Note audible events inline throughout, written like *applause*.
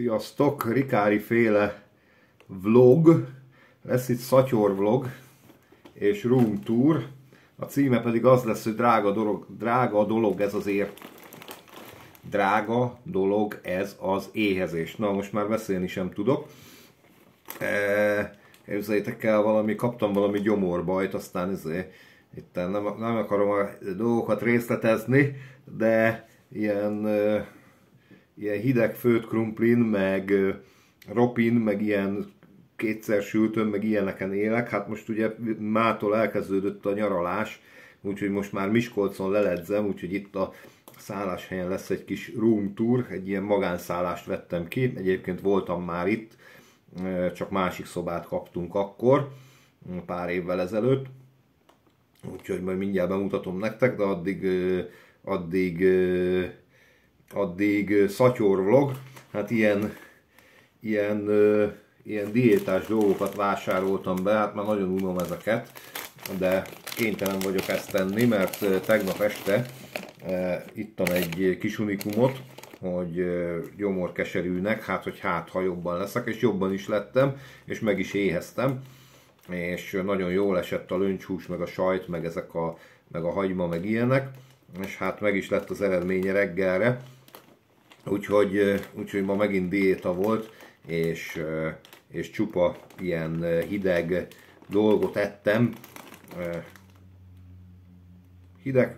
Sziasztok! Rikári féle vlog, lesz itt szatyor vlog és room tour. A címe pedig az lesz, hogy drága dolog, drága dolog ez azért drága dolog ez az éhezés. Na most már beszélni sem tudok. E, képzeljétek el valami, kaptam valami gyomorbajt, aztán ez, itt nem, nem akarom a dolgokat részletezni, de ilyen ilyen hideg főtt krumplin, meg ropin, meg ilyen kétszer sültön, meg ilyeneken élek. Hát most ugye mától elkezdődött a nyaralás, úgyhogy most már Miskolcon leledzem, úgyhogy itt a szálláshelyen lesz egy kis room tour, egy ilyen magánszállást vettem ki. Egyébként voltam már itt, csak másik szobát kaptunk akkor, pár évvel ezelőtt. Úgyhogy majd mindjárt bemutatom nektek, de addig, addig addig szatyor vlog, hát ilyen, ilyen, ilyen diétás dolgokat vásároltam be, hát már nagyon unom ezeket, de kénytelen vagyok ezt tenni, mert tegnap este ittam egy kis unikumot, hogy gyomorkeserűnek, hát hogy hát, ha jobban leszek, és jobban is lettem, és meg is éheztem, és nagyon jól esett a löncshús, meg a sajt, meg ezek a, meg a hagyma, meg ilyenek, és hát meg is lett az eredménye reggelre, Úgyhogy, úgyhogy ma megint diéta volt, és, és csupa ilyen hideg dolgot ettem. Hideg,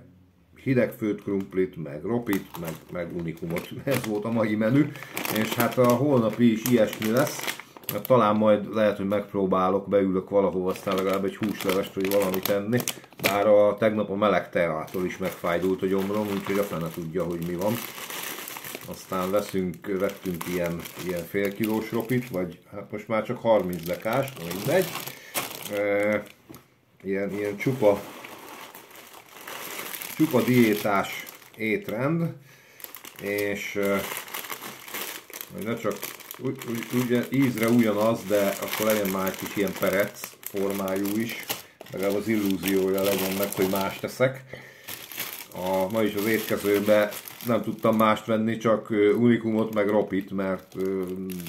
hideg főtt krumplit, meg ropit, meg, meg unikumot. *laughs* Ez volt a mai menü. És hát a holnapi is ilyesmi lesz. Hát talán majd lehet, hogy megpróbálok, beülök valahova, aztán legalább egy húslevest, vagy valamit tenni. Bár a tegnap a meleg teától is megfájdult a gyomrom, úgyhogy a fene tudja, hogy mi van. Aztán veszünk, vettünk ilyen, ilyen fél kilós ropit, vagy hát most már csak 30 dekás, mindegy. E, ilyen, ilyen csupa, csupa diétás étrend, és e, ne csak úgy, úgy, ízre ugyanaz, de akkor legyen már egy kis ilyen perec formájú is, legalább az illúziója legyen meg, hogy más teszek. A, ma is az étkezőbe nem tudtam mást venni, csak unikumot meg ropit, mert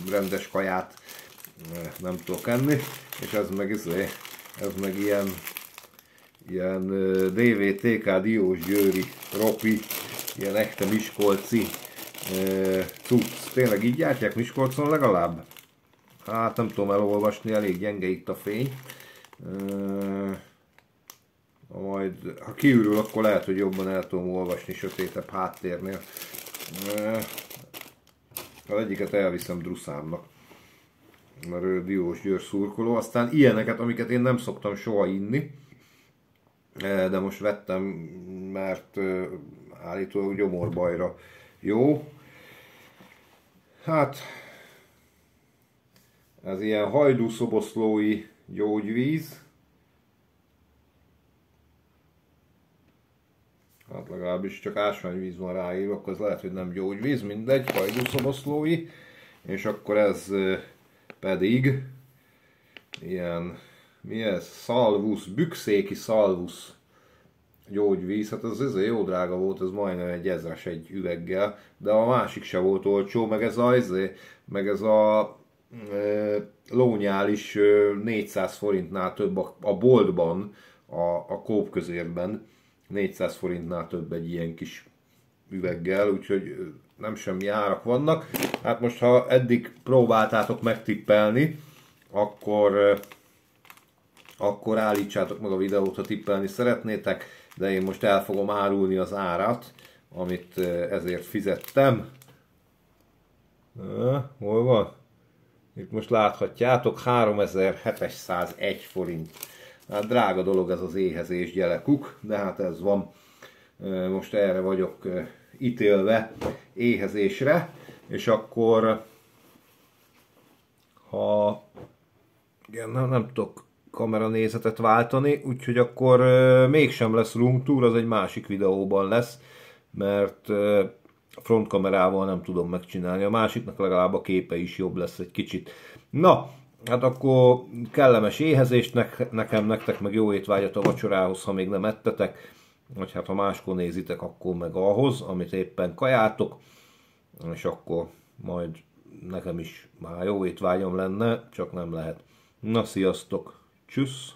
rendes kaját nem tudok enni, és ez meg, izé, ez meg ilyen, ilyen DVTK Diós Győri ropi, ilyen echte Miskolci cucc. Tényleg így gyártják Miskolcon legalább? Hát nem tudom elolvasni, elég gyenge itt a fény majd, ha kiürül, akkor lehet, hogy jobban el tudom olvasni sötétebb háttérnél. Az egyiket elviszem Druszámnak, mert ő Diós Győr szurkoló. Aztán ilyeneket, amiket én nem szoktam soha inni, de most vettem, mert állítólag gyomorbajra jó. Hát, ez ilyen hajdúszoboszlói gyógyvíz, hát legalábbis csak ásványvíz van ráírva, akkor ez lehet, hogy nem gyógyvíz, mindegy, hajdúszoboszlói, és akkor ez pedig ilyen, mi ez, szalvusz, bükszéki szalvusz gyógyvíz, hát ez, ez jó drága volt, ez majdnem egy ezres egy üveggel, de a másik se volt olcsó, meg ez a, ezé, meg ez a e, lónyál is 400 forintnál több a, a boltban, a, a kóp közérben, 400 forintnál több egy ilyen kis üveggel, úgyhogy nem semmi árak vannak. Hát most, ha eddig próbáltátok megtippelni, akkor, akkor állítsátok meg a videót, ha tippelni szeretnétek, de én most el fogom árulni az árat, amit ezért fizettem. Hol van? Itt most láthatjátok, 3701 forint. Hát drága dolog ez az éhezés, gyelekuk, de hát ez van. Most erre vagyok ítélve éhezésre, és akkor ha igen, nem, nem tudok kameranézetet váltani, úgyhogy akkor mégsem lesz room tour, az egy másik videóban lesz, mert a frontkamerával nem tudom megcsinálni, a másiknak legalább a képe is jobb lesz egy kicsit. Na, Hát akkor kellemes éhezést nekem, nektek meg jó étvágyat a vacsorához, ha még nem ettetek, vagy hát ha máskor nézitek, akkor meg ahhoz, amit éppen kajátok, és akkor majd nekem is már jó étvágyam lenne, csak nem lehet. Na, sziasztok! Tschüss!